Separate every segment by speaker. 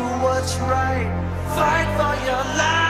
Speaker 1: for what's right. Fight for your life.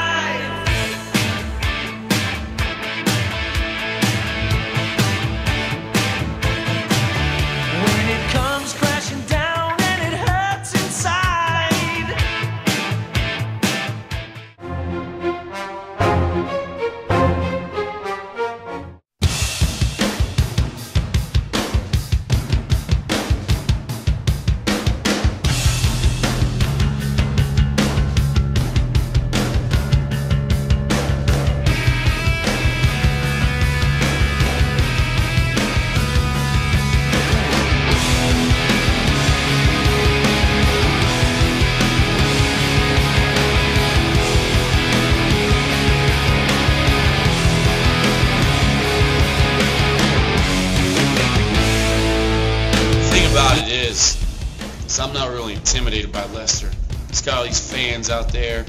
Speaker 2: Intimidated by Lester. He's got all these fans out there.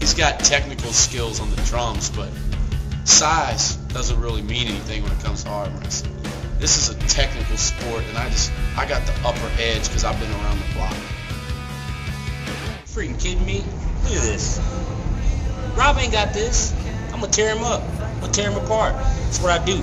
Speaker 2: He's got technical skills on the drums, but size doesn't really mean anything when it comes to arm wrestling. This is a technical sport, and I just I got the upper edge because I've been around the block.
Speaker 3: Freaking kidding me? Look at this. Rob ain't got this. I'm gonna tear him up. I'm gonna tear him apart. That's what I do.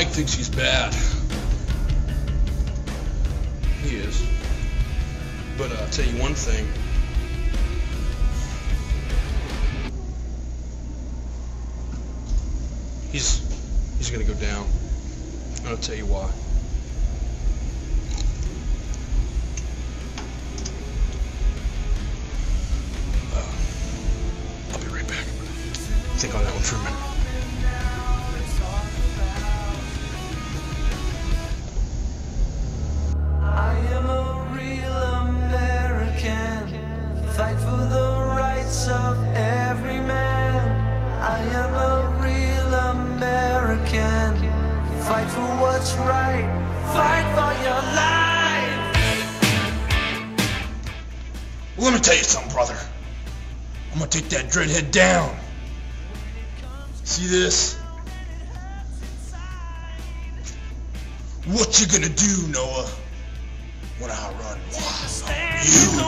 Speaker 4: Mike thinks he's bad. He is. But uh, I'll tell you one thing. He's he's gonna go down. I'll tell you why.
Speaker 1: Fight for your life.
Speaker 4: Let me tell you something, brother. I'm gonna take that dreadhead down. See this? What you gonna do, Noah? When I run wild You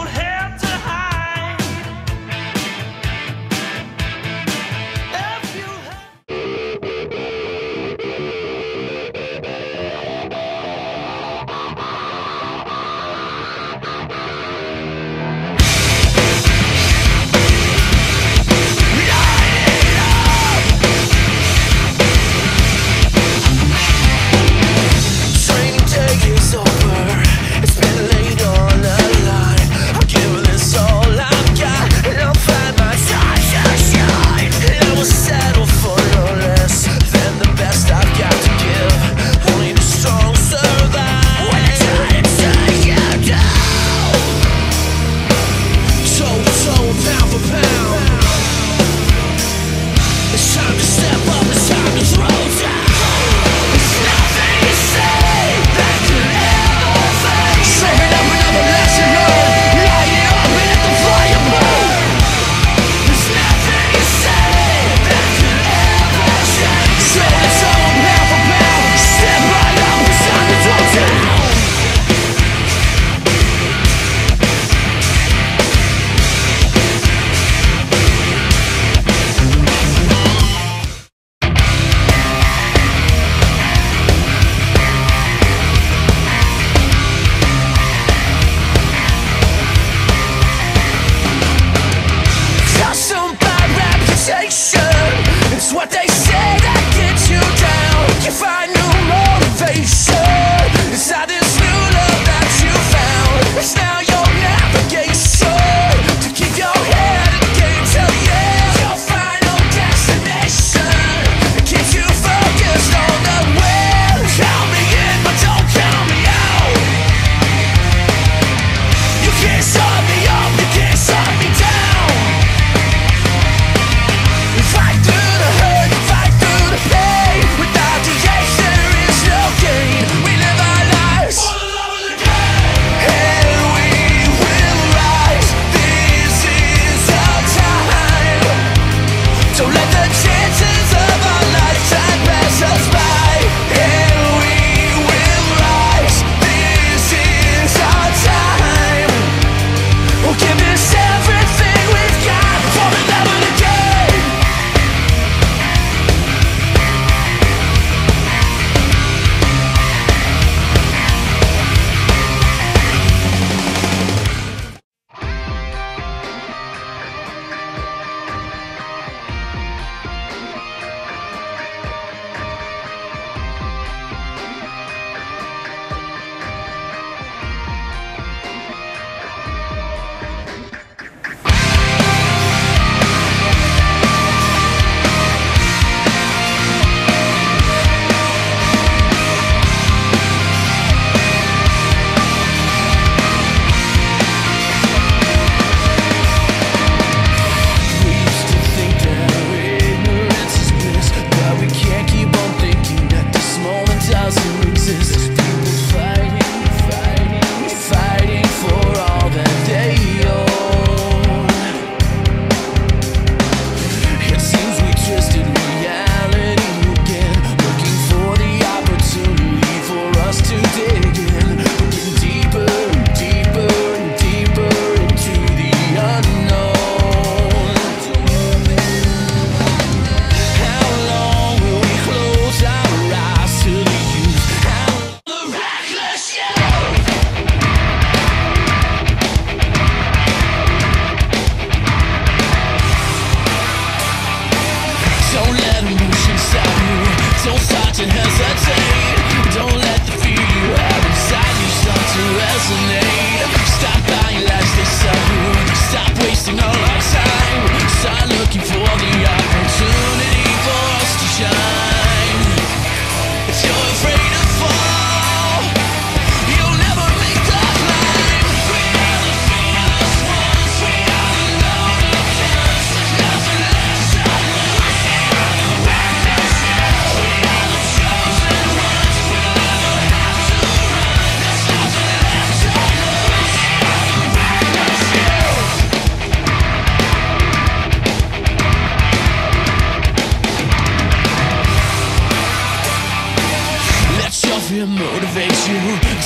Speaker 1: to hesitate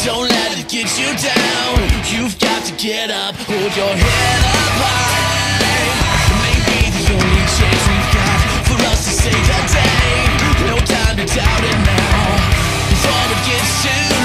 Speaker 1: Don't let it get you down. You've got to get up Hold your head up high. Maybe the only chance we've got For us to save the day. No time to doubt it now. Before it gets too